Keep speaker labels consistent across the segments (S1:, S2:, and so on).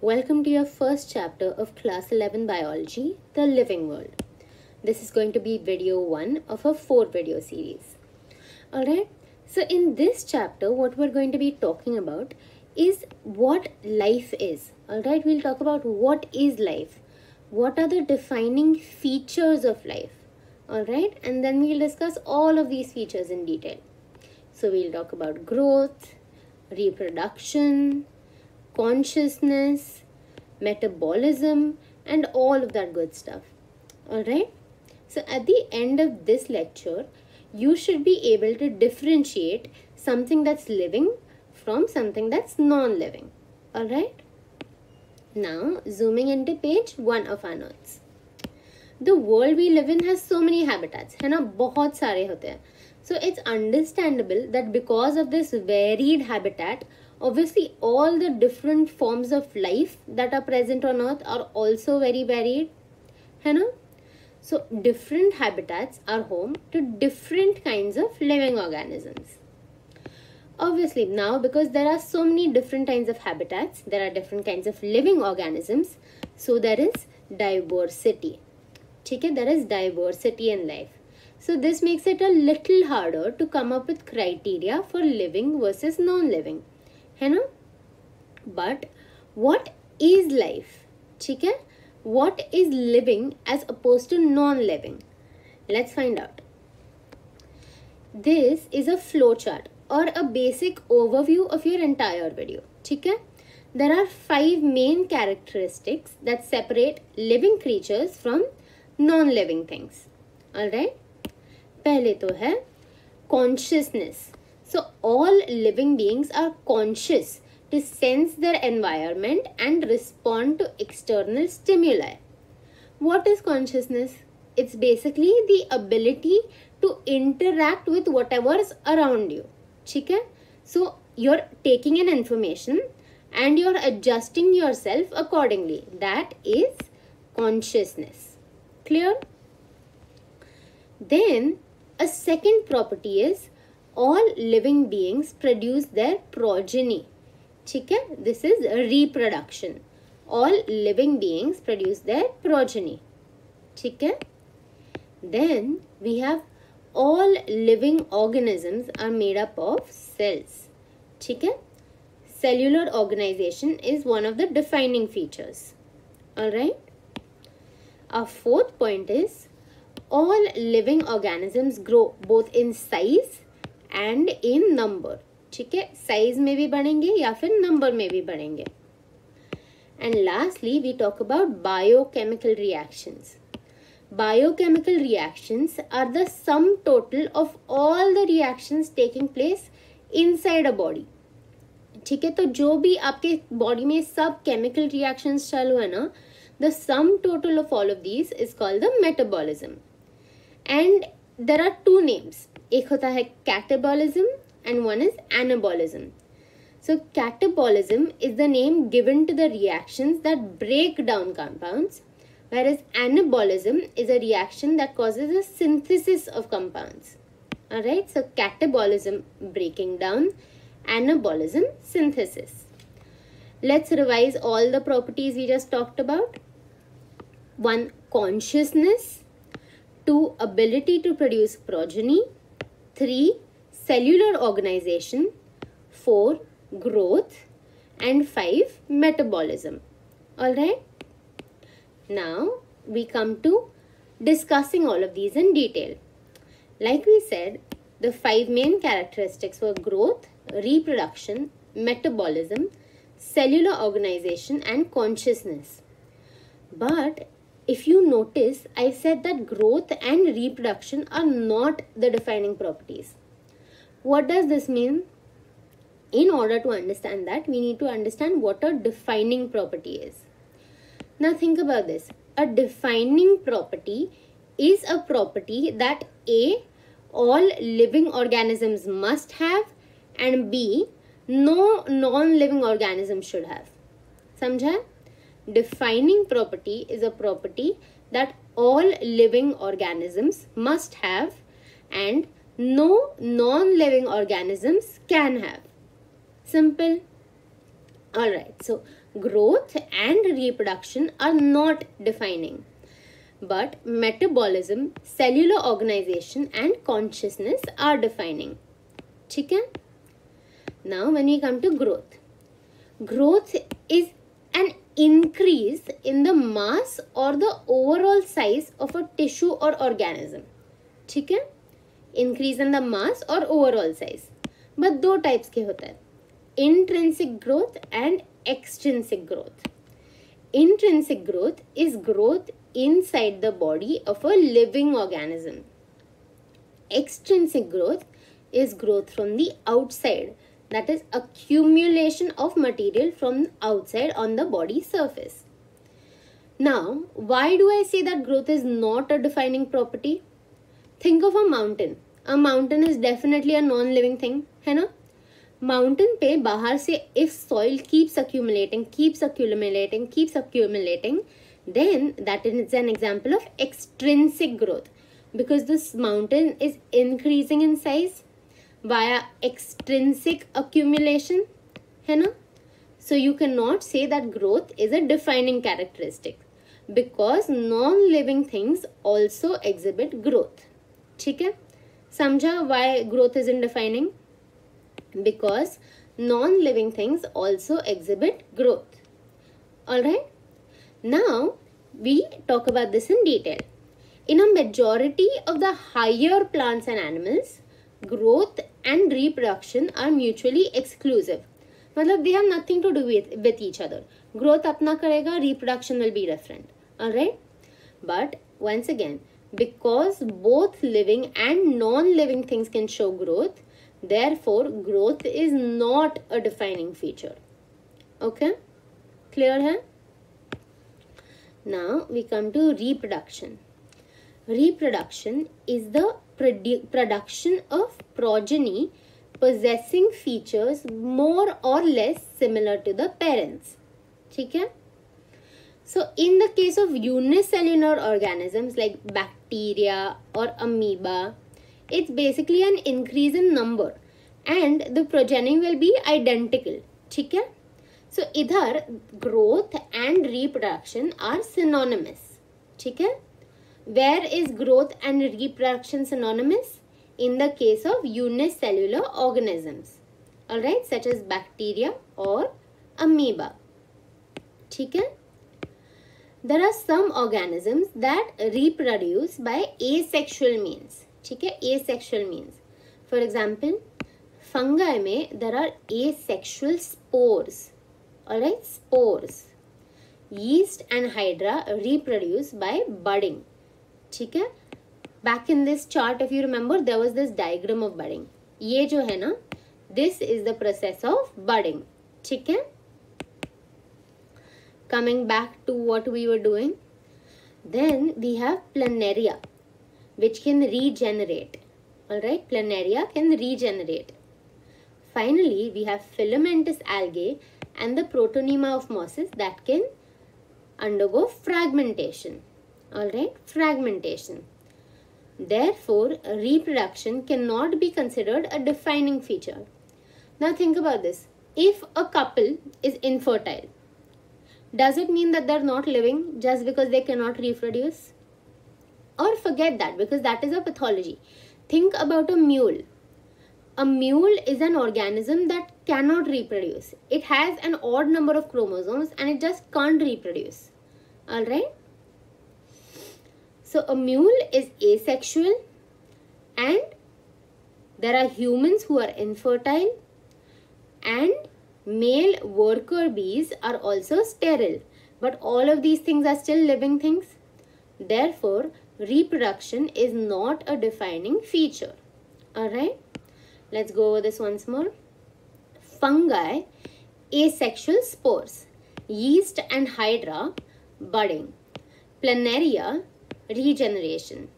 S1: Welcome to your first chapter of class 11 biology, the living world. This is going to be video 1 of a 4 video series. Alright, so in this chapter what we're going to be talking about is what life is. Alright, we'll talk about what is life. What are the defining features of life? Alright, and then we'll discuss all of these features in detail. So we'll talk about growth, reproduction, consciousness, metabolism, and all of that good stuff. Alright? So at the end of this lecture, you should be able to differentiate something that's living from something that's non-living. Alright? Now, zooming into page 1 of our notes. The world we live in has so many habitats. है ना बहुत सारे होते हैं so it's understandable that because of this varied habitat, obviously all the different forms of life that are present on earth are also very varied. है ना? So different habitats are home to different kinds of living organisms. Obviously now because there are so many different kinds of habitats, there are different kinds of living organisms. So there is diversity. Okay, there is diversity in life. So this makes it a little harder to come up with criteria for living versus non-living. है ना? But what is life ठीक है? What is living as opposed to non living let's find out this is a flow chart और a basic overview of your entire video ठीक है? There are five main characteristics that separate living creatures from non living things all right पहले तो है consciousness So all living beings are conscious to sense their environment and respond to external stimuli. What is consciousness? It's basically the ability to interact with whatever's around you. Chicken? So you're taking in information and you're adjusting yourself accordingly. That is consciousness. Clear? Then a second property is all living beings produce their progeny. ठीक है This is reproduction. All living beings produce their progeny. ठीक है Then we have all living organisms are made up of cells. ठीक है Cellular organization is one of the defining features. Alright. Our fourth point is all living organisms grow both in size and in number ठीक है? Size में भी बढ़ेंगे या फिर number में भी बढ़ेंगे? And lastly we talk about biochemical reactions biochemical reactions are the sum total of all the reactions taking place inside a body. ठीक है? तो जो भी आपके बॉडी में सब केमिकल रिएक्शंस चालू है ना the sum total of all of these is called the metabolism and there are two names एक होता है कैटेबॉलिज्म and one is anabolism So catabolism is the name given to the reactions that break down compounds, whereas anabolism is a reaction that causes a synthesis of compounds. Alright, so catabolism breaking down, anabolism synthesis. Let's revise all the properties we just talked about. One, consciousness. 2. Ability to produce progeny. 3. Cellular organization. 4. Growth. And 5. Metabolism. Alright. Now we come to discussing all of these in detail. Like we said, the five main characteristics were growth, reproduction, metabolism, cellular organization and consciousness. But if you notice, I said that growth and reproduction are not the defining properties. What does this mean? In order to understand that, we need to understand what a defining property is. Now think about this. A defining property is a property that A, all living organisms must have and B, no non-living organism should have. Samjha? Defining property is a property that all living organisms must have and no non-living organisms can have. Simple. Alright, so growth and reproduction are not defining but metabolism cellular organization and consciousness are defining chicken now when we come to growth growth is an increase in the mass or the overall size of a tissue or organism chicken increase in the mass or overall size but दो types के होता है intrinsic growth and extrinsic growth. Intrinsic growth is growth inside the body of a living organism. Extrinsic growth is growth from the outside, that is, accumulation of material from outside on the body surface. Now, why do I say that growth is not a defining property? Think of a mountain. A mountain is definitely a non living thing, है ना? Mountain पे बाहर से if soil keeps accumulating keeps accumulating keeps accumulating then that is an example of extrinsic growth because this mountain is increasing in size via extrinsic accumulation है ना so you cannot say that growth is a defining characteristic because non-living things also exhibit growth ठीक है समझा why growth isn't defining because non-living things also exhibit growth. Alright. Now, we talk about this in detail. In a majority of the higher plants and animals, growth and reproduction are mutually exclusive. मतलब they have nothing to do with, with each other. Growth अपना करेगा, reproduction will be different. Alright? But once again, because both living and non-living things can show growth, Therefore, growth is not a defining feature. Okay? Clear hai? Now, we come to reproduction. Reproduction is the produ production of progeny possessing features more or less similar to the parents. Okay? So, in the case of unicellular organisms like bacteria or amoeba, it's basically an increase in number and the progeny will be identical ठीक है so इधर growth and reproduction are synonymous ठीक है Where is growth and reproduction synonymous? In the case of unicellular organisms, alright, such as bacteria or amoeba. Okay? There are some organisms that reproduce by asexual means. Okay? Asexual means. For example, fungi में there are asexual spores. Alright, spores. Yeast and hydra reproduce by budding. ठीक है back in this chart if you remember there was this diagram of budding ये जो है ना this is the process of budding ठीक है coming back to what we were doing then we have planaria which can regenerate. Alright, planaria can regenerate. Finally, we have filamentous algae and the protonema of mosses that can undergo fragmentation. Alright, fragmentation. Therefore, reproduction cannot be considered a defining feature. Now think about this. If a couple is infertile, does it mean that they're not living just because they cannot reproduce? or forget that because that is a pathology think about a mule a mule is an organism that cannot reproduce it has an odd number of chromosomes and it just can't reproduce all right so a mule is asexual and there are humans who are infertile and male worker bees are also sterile but all of these things are still living things therefore reproduction is not a defining feature. Alright, let's go over this once more. Fungi, asexual spores, yeast and hydra, budding, planaria, regeneration,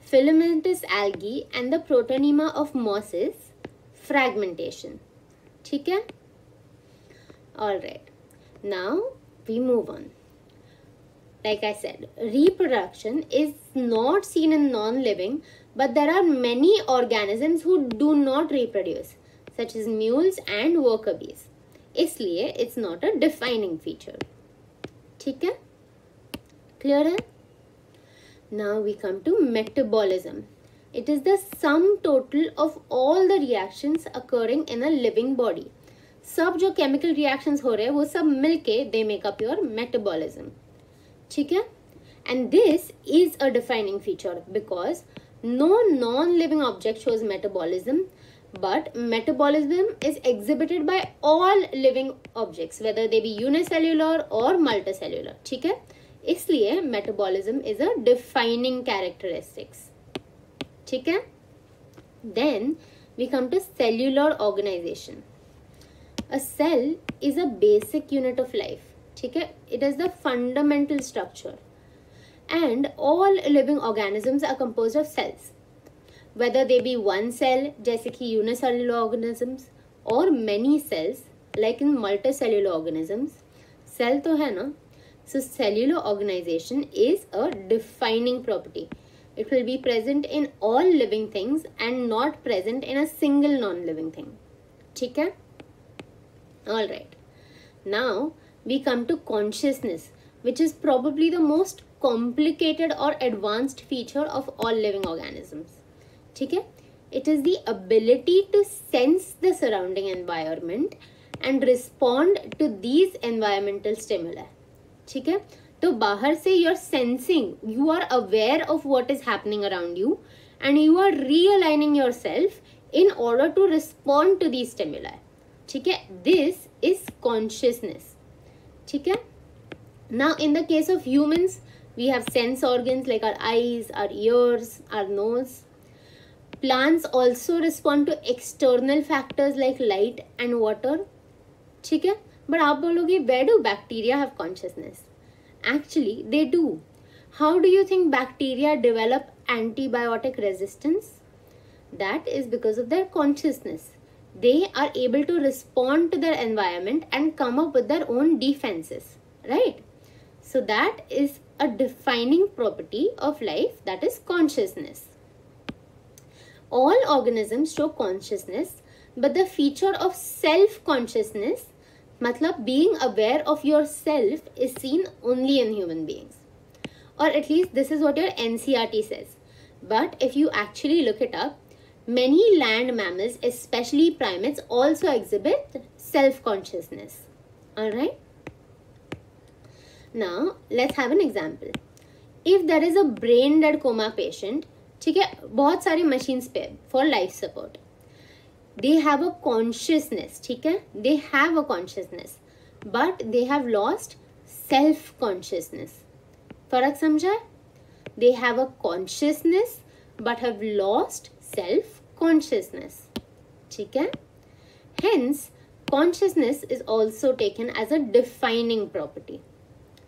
S1: filamentous algae and the protonema of mosses, fragmentation. Okay? Alright, now we move on like I said, reproduction is not seen in non-living, but there are many organisms who do not reproduce, such as mules and worker bees. इसलिए it's not a defining feature ठीक है clear है now we come to metabolism it is the sum total of all the reactions occurring in a living body सब जो chemical reactions हो रहे हैं वो सब मिलके they make up your metabolism ठीक है and this is a defining feature because no non living object shows metabolism but metabolism is exhibited by all living objects whether they be unicellular or multicellular ठीक है इसलिए metabolism is a defining characteristics ठीक है? Then we come to cellular organization a cell is a basic unit of life ठीक है? It is the fundamental structure and all living organisms are compose of cells whether they be one cell जैसे कि unicellular organisms और many cells like in multicellular organisms cell तो है ना? So cellular organization is a defining property. It will be present in all living things and not present in a single non-living thing. Okay? Alright. Now, we come to consciousness, which is probably the most complicated or advanced feature of all living organisms. Okay? It is the ability to sense the surrounding environment and respond to these environmental stimuli. ठीक है? तो बाहर से you are sensing you are aware of what is happening around you and you are realigning yourself in order to respond to the stimuli ठीक है? This is consciousness ठीक है? Now in the case of humans we have sense organs like our eyes our ears our nose plants also respond to external factors like light and water ठीक है? but आप बोलोगे where do bacteria have consciousness actually they do how do you think bacteria develop antibiotic resistance that is because of their consciousness they are able to respond to their environment and come up with their own defenses right so that is a defining property of life that is consciousness. All organisms show consciousness but the feature of self-consciousness मतलब being aware of yourself is seen only in human beings. Or at least this is what your NCERT says. But if you actually look it up, many land mammals, especially primates, also exhibit self-consciousness. Alright? Now, let's have an example. If there is a brain dead coma patient, ठीक है बहुत सारी machines पे for life support They have a consciousness, ठीक है They have a consciousness, but they have lost self consciousness. फर्क समझा They have a consciousness but have lost self consciousness. ठीक है Hence, consciousness is also taken as a defining property.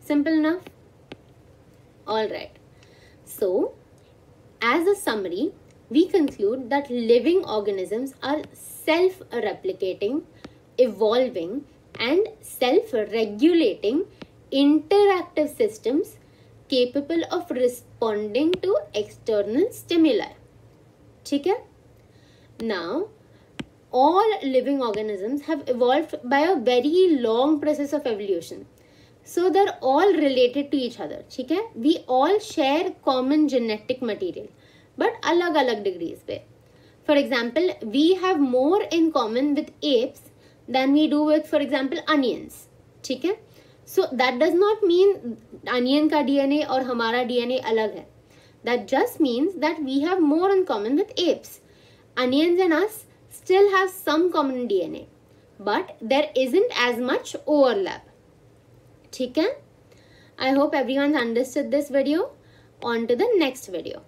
S1: Simple enough? Alright. So, as a summary, we conclude that living organisms are self-replicating, evolving and self-regulating interactive systems capable of responding to external stimuli. Okay? Now, all living organisms have evolved by a very long process of evolution so they're all related to each other ठीक है we all share common genetic material but अलग अलग degrees पे for example we have more in common with apes than we do with for example onions ठीक है so that does not mean onion का DNA और हमारा DNA अलग है that just means that we have more in common with apes onions and us still have some common DNA but there isn't as much overlap ठीक है I hope every one understood this video on to the next video